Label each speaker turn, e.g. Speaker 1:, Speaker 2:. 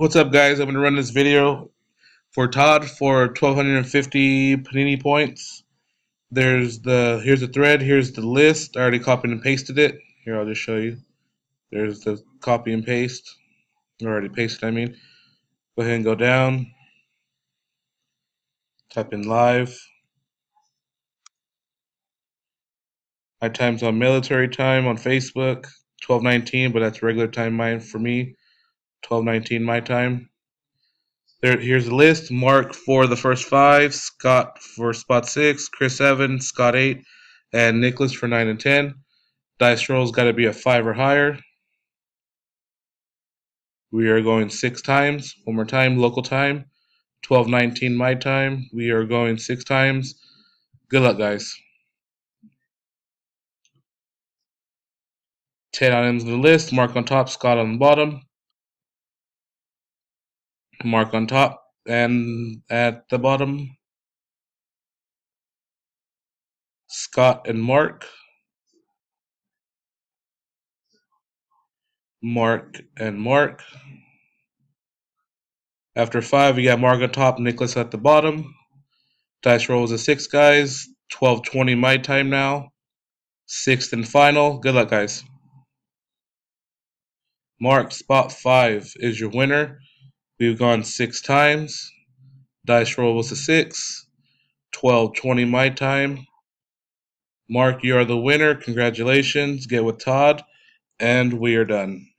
Speaker 1: What's up, guys? I'm going to run this video for Todd for 1,250 Panini points. There's the here's the thread. Here's the list. I already copied and pasted it. Here, I'll just show you. There's the copy and paste. I already pasted. I mean, go ahead and go down. Type in live. My time's on military time on Facebook. 1219, but that's regular time mine for me. 1219 my time. There, here's the list. Mark for the first five, Scott for spot six, Chris Evans, Scott eight, and Nicholas for nine and ten. Dice roll's got to be a five or higher. We are going six times. One more time, local time. 1219 my time. We are going six times. Good luck, guys. 10 items in the list. Mark on top, Scott on the bottom. Mark on top and at the bottom. Scott and Mark. Mark and Mark. After five, we got Mark on top, Nicholas at the bottom. Dice rolls a six, guys. 12.20 my time now. Sixth and final. Good luck, guys. Mark, spot five is your winner. We've gone six times. Dice roll was a six. 12 20 my time. Mark, you are the winner. Congratulations. Get with Todd. And we are done.